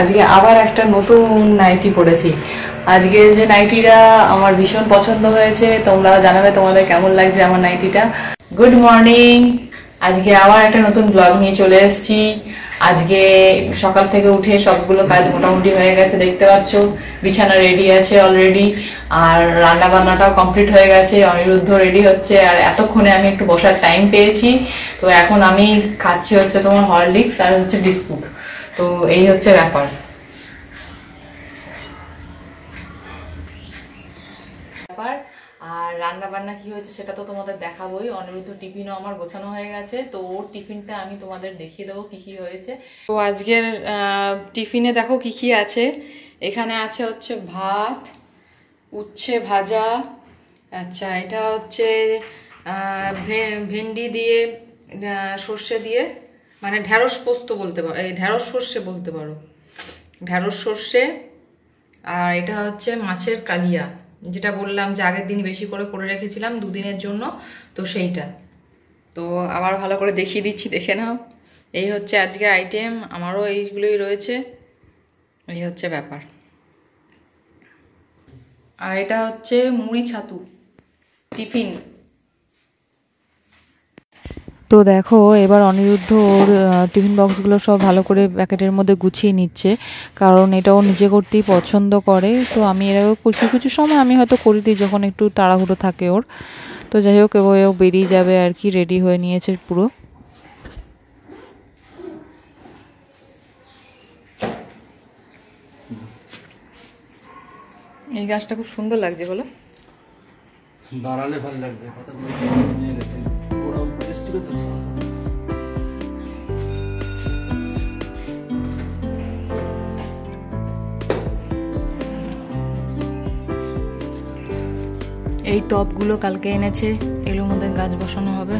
আজকে আবার একটা নতুন নাইটি পরেছি। আজকে যে নাইটিটা আমার ভীষণ পছন্দ হয়েছে, তোমরা জানাবে তোমাদের কেমন লাগছে আমার নাইটিটা। গুড মর্নিং আজকে আবার একটা নতুন ব্লগ নিয়ে চলে এসেছি। আজকে সকাল থেকে উঠে সবগুলো কাজ মোটামুটি হয়ে গেছে, দেখতে পাচ্ছ। বিছানা রেডি আছে অলরেডি আর রান্না বান্নাটাও কমপ্লিট হয়ে গেছে, অনিরুদ্ধ রেডি হচ্ছে, আর এতক্ষণে আমি একটু বসার টাইম পেয়েছি। তো এখন আমি খাচ্ছি হচ্ছে তোমার হরলিক্স আর হচ্ছে বিস্কুট তো এই হচ্ছে ব্যাপার। ব্যাপার, আর রান্না বান্না কি হয়েছে সেটা তো তোমাদের দেখাবোই। অনিরুদ্ধ টিফিনও আমার গোছানো হয়ে গেছে, তো ওর টিফিনটা আমি তোমাদের দেখিয়ে দেবো কি কি হয়েছে। তো আজকের টিফিনে দেখো কি কি আছে। এখানে আছে হচ্ছে ভাত, উচ্ছে ভাজা আচ্ছা এটা হচ্ছে ভেন্ডি দিয়ে সর্ষে দিয়ে মানে ঢ্যাঁড়স পোস্ত বলতে পারো, এই ঢ্যাঁড়স সর্ষে বলতে পারো। ঢ্যাঁড়স সর্ষে, আর এটা হচ্ছে মাছের কালিয়া। যেটা বললাম যে আগের দিন বেশি করে করে রেখেছিলাম দুদিনের জন্য, তো সেইটা। তো আবার ভালো করে দেখিয়ে দিচ্ছি, দেখে নাও। এই হচ্ছে আজকে আইটেম আমারও এইগুলোই রয়েছে। এই হচ্ছে ব্যাপার। আর এটা হচ্ছে মুড়ি ছাতু, টিফিন। তো দেখো এবার অনিরুদ্ধ ওর টিফিন বক্সগুলো সব ভালো করে প্যাকেটের মধ্যে গুছিয়ে নিচ্ছে। কারণ এটা ও নিজে করতেই পছন্দ করে। তো আমি এর আগেও কিছু কিছু সময় আমি হয়তো করে দিই যখন একটু তাড়াহুড়ো থাকে ওর। তো যাই হোক এবার ও বেরিয়ে যাবে আর কি রেডি হয়ে নিয়েছে পুরো। এই গাছটা খুব সুন্দর লাগছে বলো। দাঁড়ালে ভালো লাগবে কথাগুলো। এই টপগুলো কালকে এনেছে এগুলোর মধ্যে গাছ বসানো হবে।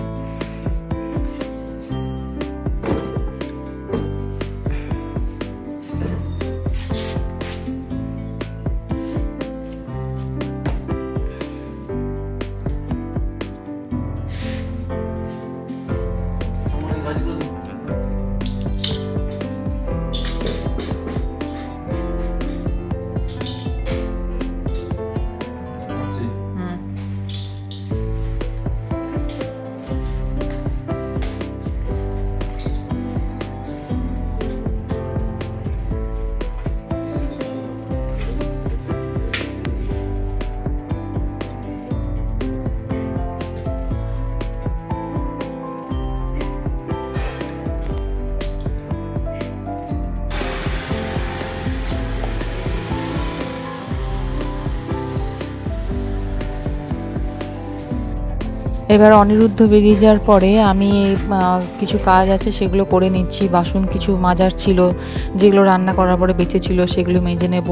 এবার অনিরুদ্ধ বেরিয়ে যাওয়ার পরে আমি কিছু কাজ আছে সেগুলো করে নিচ্ছি। বাসন কিছু মাজার ছিল যেগুলো রান্না করার পরে বেঁচে ছিল সেগুলো মেজে নেব।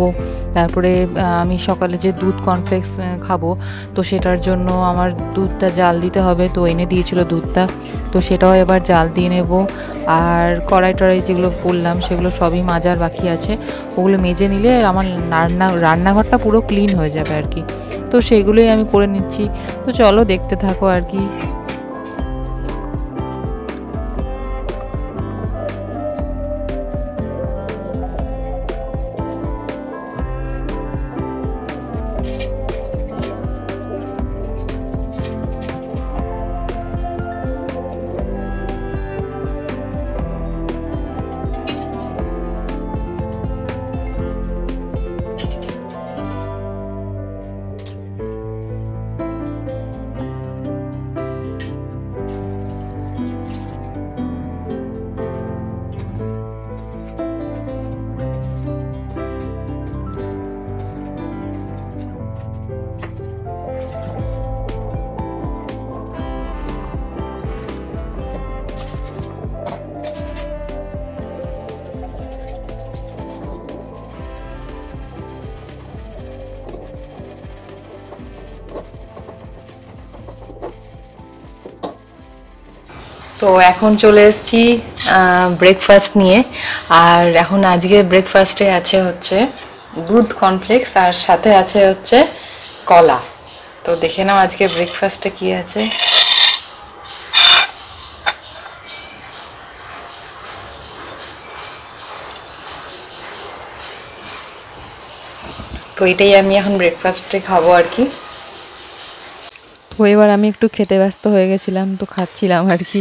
তারপরে আমি সকালে যে দুধ কর্নফ্লেক্স আহ, খাব তো সেটার জন্য আমার দুধটা জাল দিতে হবে। তো এনে দিয়েছিল দুধটা তো সেটাও এবার জাল দিয়ে নেব। আর কড়াই টড়াই যেগুলো করলাম সেগুলো সবই মাজার বাকি আছে। ওগুলো মেজে নিলে আমার রান্না রান্নাঘরটা পুরো ক্লিন হয়ে যাবে আর কি। তো সেগুলোই আমি করে নিচ্ছি। তো চলো দেখতে থাকো আর কি। তো এখন চলে এসেছি ব্রেকফাস্ট নিয়ে। আর এখন আজকে ব্রেকফাস্টে আছে হচ্ছে দুধ কর্নফ্লেক্স আর সাথে আছে হচ্ছে কলা। তো দেখে নাও আজকে ব্রেকফাস্টে কি আছে। তো এটাই আমি এখন ব্রেকফাস্টে খাব আর কি। তো এবার আমি একটু খেতে ব্যস্ত হয়ে গেছিলাম, তো খাচ্ছিলাম আর কি।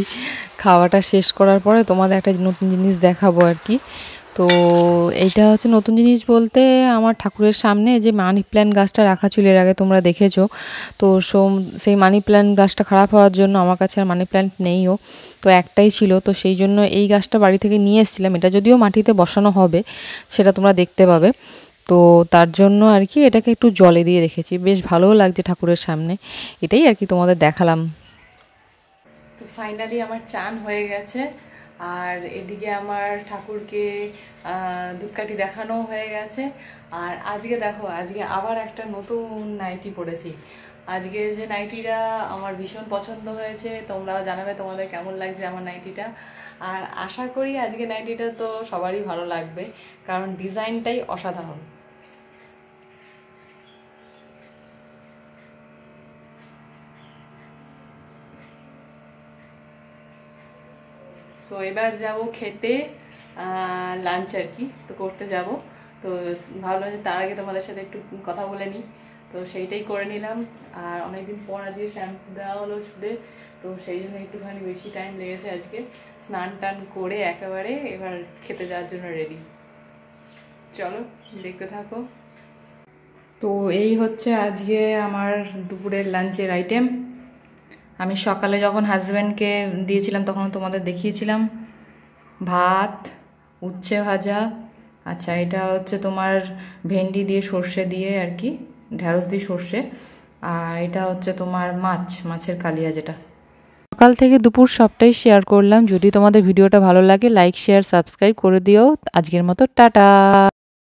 খাওয়াটা শেষ করার পরে তোমাদের একটা নতুন জিনিস দেখাবো আর কি। তো এইটা হচ্ছে নতুন জিনিস বলতে আমার ঠাকুরের সামনে যে মানি প্ল্যান্ট গাছটা রাখা ছিল, এর আগে তোমরা দেখেছ। তো সোম, সেই মানি প্ল্যান্ট গাছটা খারাপ হওয়ার জন্য আমার কাছে আর মানি প্ল্যান্ট নেইও। তো একটাই ছিল, তো সেই জন্য এই গাছটা বাড়ি থেকে নিয়ে এসেছিলাম। এটা যদিও মাটিতে বসানো হবে, সেটা তোমরা দেখতে পাবে। তো তার জন্য আর কি এটাকে একটু জলে দিয়ে রেখেছি। বেশ ভালোও লাগছে ঠাকুরের সামনে। এটাই আর কি তোমাদের দেখালাম। তো ফাইনালি আমার চান হয়ে গেছে। আর এদিকে আমার ঠাকুরকে ধূপকাঠি দেখানো হয়ে গেছে। আর আজকে দেখো, আজকে আবার একটা নতুন নাইটি পড়েছি আজকে যে নাইটিটা আমার ভীষণ পছন্দ হয়েছে, তোমরাও জানাবে তোমাদের কেমন লাগছে আমার নাইটিটা। আর আশা করি আজকে নাইটিটা তো সবারই ভালো লাগবে, কারণ ডিজাইনটাই অসাধারণ। তো এবার যাব খেতে লাঞ্চ আর কি, তো করতে যাব। তো ভাবলাম যে তার আগে তোমাদের সাথে একটু কথা বলে নিই। তো সেইটাই করে নিলাম। আর অনেকদিন পর আজকে শ্যাম্পু দেওয়া হলো সুদে তো সেই জন্য একটুখানি বেশি টাইম লেগেছে আজকে। স্নান টান করে একেবারে এবার খেতে যাওয়ার জন্য রেডি চলো, দেখতে থাকো। তো এই হচ্ছে আজকে আমার দুপুরের লাঞ্চের আইটেম আমি সকালে যখন হাজব্যান্ডকে দিয়েছিলাম, তখন তোমাদের দেখিয়েছিলাম। ভাত, উচ্ছে ভাজা আচ্ছা এটা হচ্ছে তোমার ভেন্ডি দিয়ে সর্ষে দিয়ে আর কি ঢ্যাঁড়স দিয়ে সর্ষে, আর এটা হচ্ছে তোমার মাছ, মাছের কালিয়া যেটা। সকাল থেকে দুপুর সবটাই শেয়ার করলাম। যদি তোমাদের ভিডিওটা ভালো লাগে লাইক শেয়ার সাবস্ক্রাইব করে দিও। আজকের মতো টাটা।